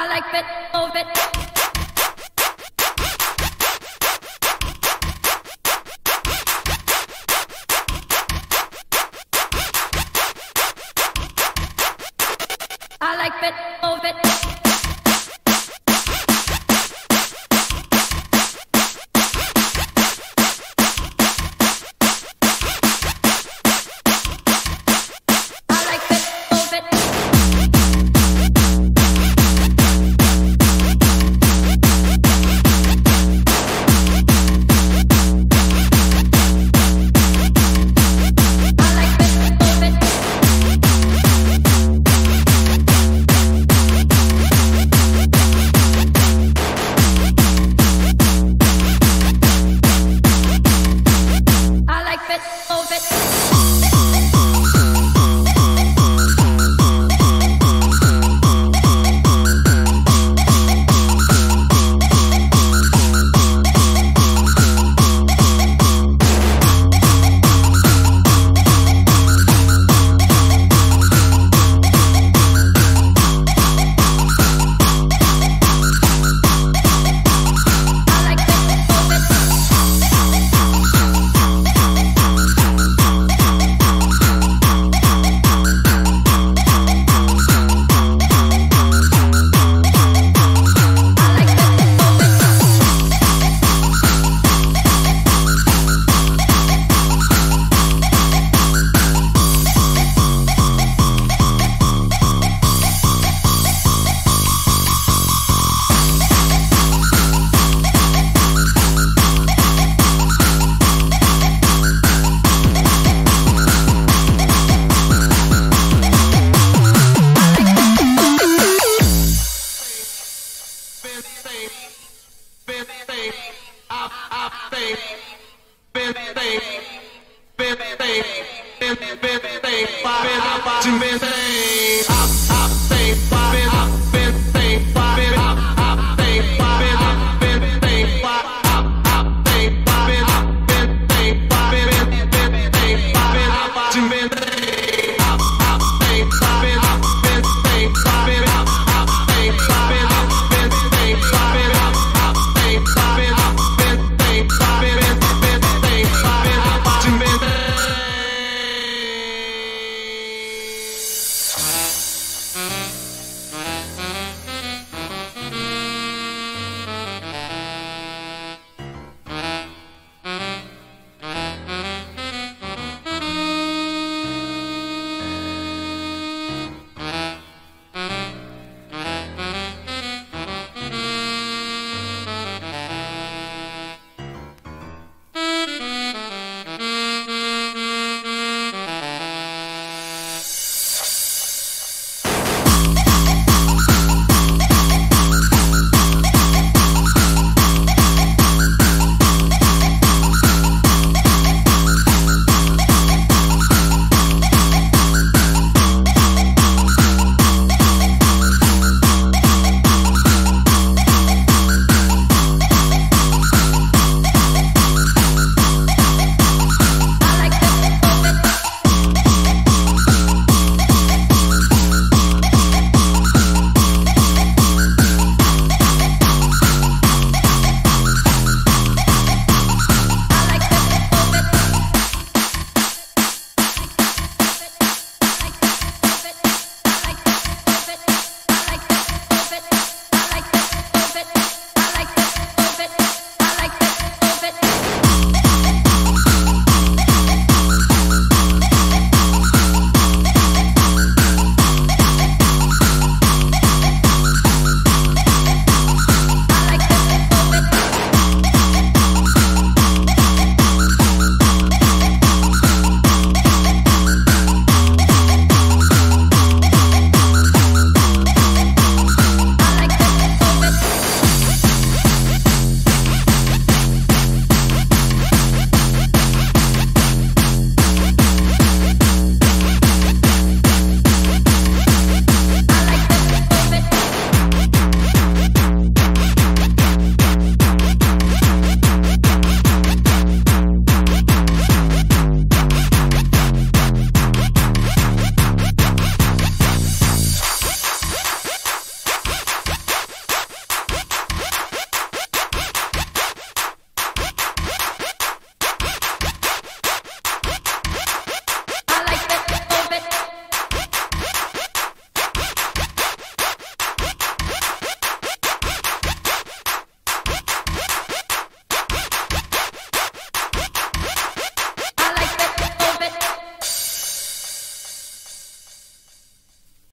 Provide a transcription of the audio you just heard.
I like it, move it. I like it, move it. it, move it. Been think,